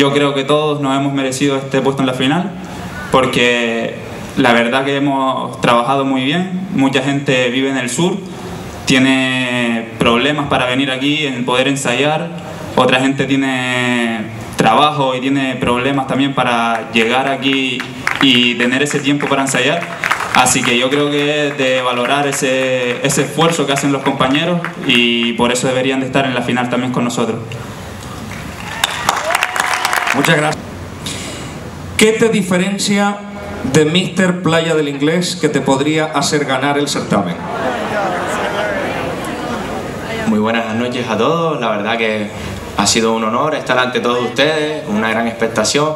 yo creo que todos nos hemos merecido este puesto en la final, porque la verdad que hemos trabajado muy bien, mucha gente vive en el sur, tiene problemas para venir aquí en poder ensayar, otra gente tiene trabajo y tiene problemas también para llegar aquí y tener ese tiempo para ensayar. Así que yo creo que es de valorar ese, ese esfuerzo que hacen los compañeros y por eso deberían de estar en la final también con nosotros. Muchas gracias. ¿Qué te diferencia de Mister Playa del Inglés que te podría hacer ganar el certamen? Muy buenas noches a todos, la verdad que ha sido un honor estar ante todos ustedes, una gran expectación.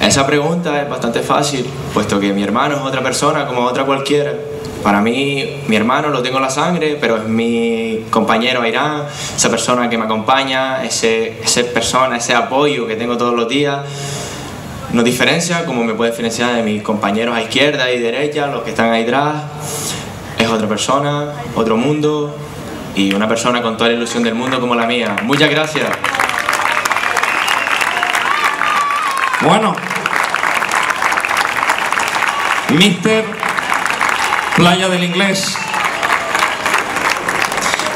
Esa pregunta es bastante fácil, puesto que mi hermano es otra persona como otra cualquiera. Para mí, mi hermano lo tengo en la sangre, pero es mi compañero Irán, esa persona que me acompaña, ese, esa persona, ese apoyo que tengo todos los días nos diferencia, como me puede diferenciar de mis compañeros a izquierda y derecha, los que están ahí atrás. Es otra persona, otro mundo y una persona con toda la ilusión del mundo como la mía. Muchas gracias. Bueno, Mister Playa del Inglés.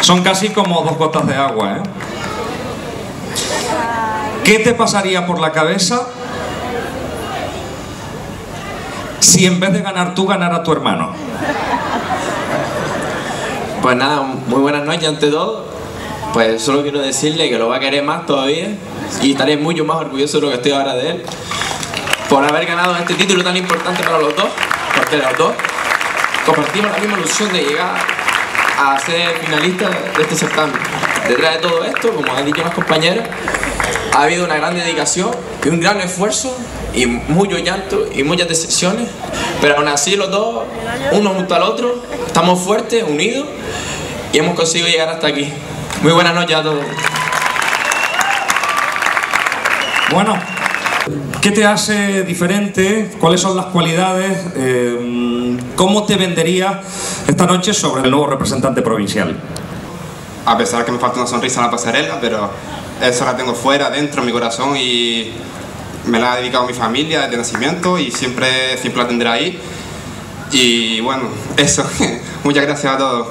Son casi como dos gotas de agua, ¿eh? ¿Qué te pasaría por la cabeza si en vez de ganar tú ganara tu hermano? Pues nada, muy buenas noches ante todo. Pues solo quiero decirle que lo va a querer más todavía y estaré mucho más orgulloso de lo que estoy ahora de él por haber ganado este título tan importante para los dos, porque los dos compartimos la misma ilusión de llegar a ser finalistas de este certamen. Detrás de todo esto, como han dicho las compañeras, ha habido una gran dedicación y un gran esfuerzo y mucho llanto y muchas decepciones, pero aún así los dos, uno junto al otro, estamos fuertes, unidos y hemos conseguido llegar hasta aquí. Muy buenas noches a todos. Bueno, ¿qué te hace diferente? ¿Cuáles son las cualidades? Eh, ¿Cómo te vendería esta noche sobre el nuevo representante provincial? A pesar que me falta una sonrisa en la pasarela, pero eso la tengo fuera, dentro, en mi corazón y me la ha dedicado mi familia desde nacimiento y siempre, siempre la tendré ahí. Y bueno, eso. Muchas gracias a todos.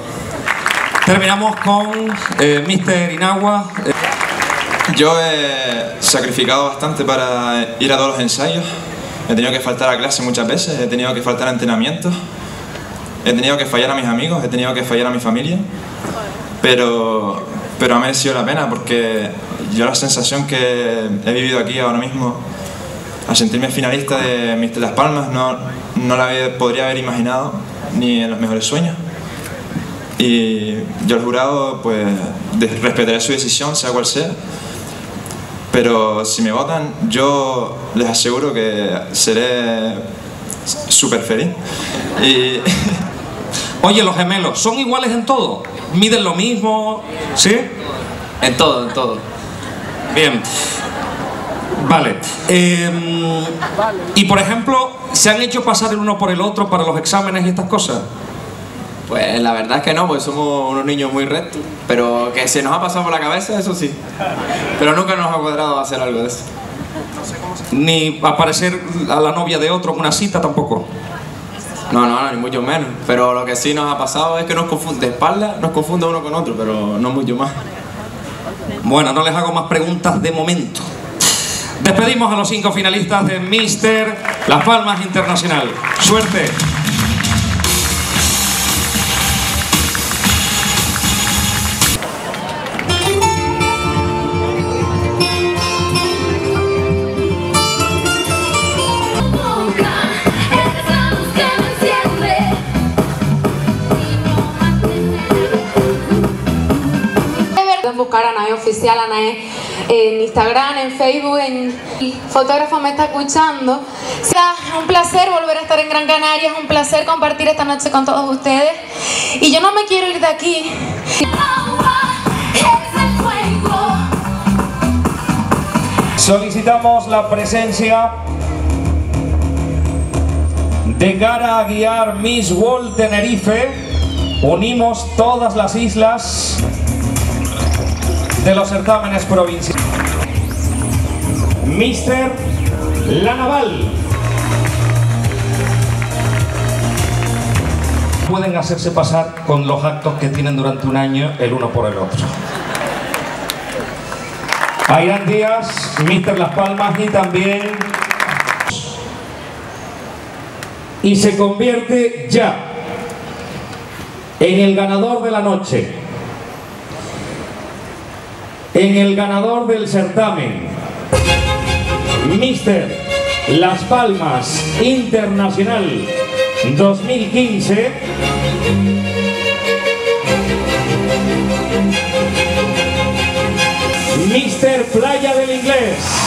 Terminamos con eh, Mr. Inagua. Eh, Yo he sacrificado bastante para ir a todos los ensayos. He tenido que faltar a clase muchas veces, he tenido que faltar a entrenamientos, he tenido que fallar a mis amigos, he tenido que fallar a mi familia. Pero, pero ha merecido la pena porque yo la sensación que he vivido aquí ahora mismo, al sentirme finalista de Mister Las Palmas, no, no la podría haber imaginado ni en los mejores sueños. Y yo el jurado, pues, respetaré su decisión, sea cual sea. Pero si me votan, yo les aseguro que seré súper feliz. Y Oye, los gemelos, ¿son iguales en todo? ¿Miden lo mismo? ¿Sí? En todo, en todo. Bien. Vale. Eh, y por ejemplo, ¿se han hecho pasar el uno por el otro para los exámenes y estas cosas? Pues la verdad es que no, porque somos unos niños muy rectos, pero que se nos ha pasado por la cabeza, eso sí. Pero nunca nos ha cuadrado hacer algo de eso. Ni aparecer a la novia de otro en una cita tampoco. No, no, no, ni mucho menos. Pero lo que sí nos ha pasado es que nos confunde de espalda, nos confunde uno con otro, pero no mucho más. Bueno, no les hago más preguntas de momento. Despedimos a los cinco finalistas de Mister Las Palmas Internacional. Suerte. Anae Oficial, Anae en Instagram, en Facebook, en... El fotógrafo me está escuchando. Será un placer volver a estar en Gran Canaria, es un placer compartir esta noche con todos ustedes. Y yo no me quiero ir de aquí. Solicitamos la presencia de cara a guiar Miss World Tenerife. Unimos todas las islas de los certámenes provinciales. Mister La Naval. Pueden hacerse pasar con los actos que tienen durante un año el uno por el otro. Ayrán Díaz, Mister Las Palmas y también... Y se convierte ya en el ganador de la noche, en el ganador del certamen, Mister Las Palmas Internacional 2015. Mister Playa del Inglés.